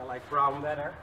I like brown better.